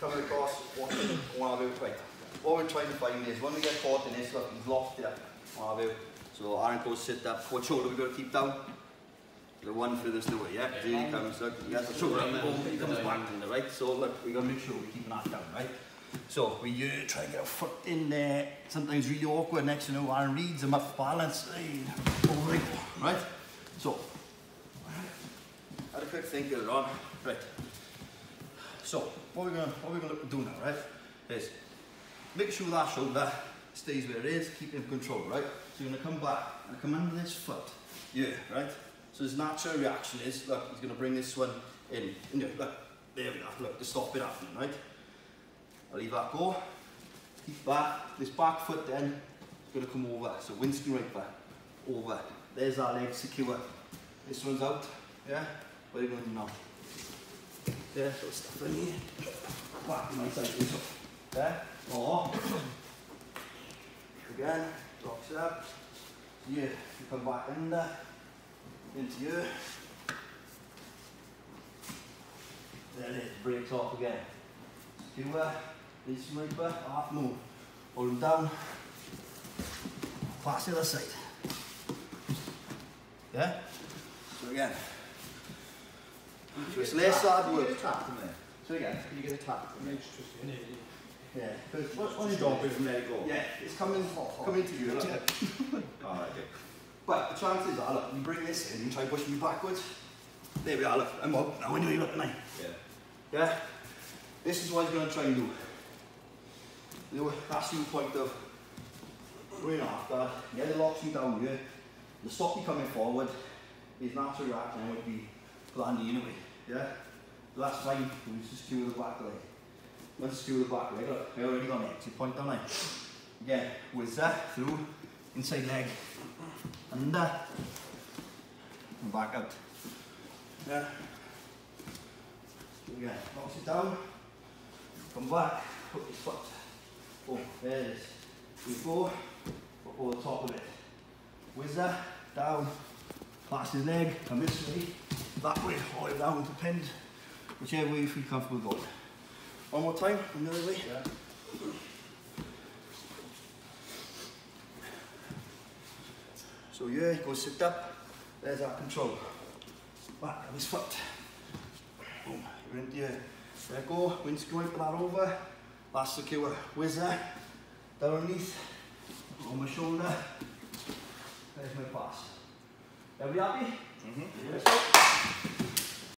coming across, we want to do, right. What we're trying to find is when we get caught in this, look, he's lost it, do. So Aaron goes sit up, what shoulder we got to keep down? The one furthest away, yeah? Because here he comes, look, he has the shoulder up, boom, he comes back in the right. So look, we got to make sure we keep that down, right? So we uh, try and get a foot in there. Sometimes really awkward. Next you know, Aaron reads him off balance. Over right, right? So, I had a quick think of it on. Right. So, what we're gonna what we're gonna do now, right? Is make sure that shoulder stays where it is, keep in control, right? So you're gonna come back and come under this foot. Yeah, right? So his natural reaction is, look, he's gonna bring this one in. You look, there we are, look, to stop it happening, right? I'll leave that go. Keep back. This back foot then is going to come over. So windscreen right back. Over. There's our leg secure. This one's out. Yeah? What are you to do now? Yeah, so stuff in here. Back my side. This up. Yeah? Or again, rocks up. Yeah, you come back under. Into here. There it is. Breaks off again. Secure. This sniper, half move. Hold him down. Pass the other side. Yeah? So again. So it's less hard work. So again. You get attacked from it. Yeah. Because what, what Stop it from there, go. Yeah, it's coming, coming to you. Look. Alright, okay. But the chances are, look, you bring this in, you try pushing me backwards. There we are, look, I'm up. Now anyway, look, now. Yeah. Yeah? This is what he's going to try and do. You know, that's your point of going after. Yeah, it locks you down here. The stop you coming forward, his natural reaction would be landing anyway. Yeah? So that's fine. We just secure the back leg. Once secure the back leg, look, I already got an exit point, don't I? Again, with that through, inside leg, under, and uh, back out. Yeah? Again, knocks it down. Come back, put your foot. Oh, there it is. We go, over the top of it. Whizzer, down, pass his leg, come this way, that way, all the way down, depends whichever way you feel comfortable going. One more time, another way. Yeah. So yeah, go sit up, there's our control. Back of his foot. Boom, you're into your, there go, windscreen wiper that over, that's secure. Whizzer, down underneath, on my shoulder, there's my pass. Are we happy? Mm-hmm. Yes.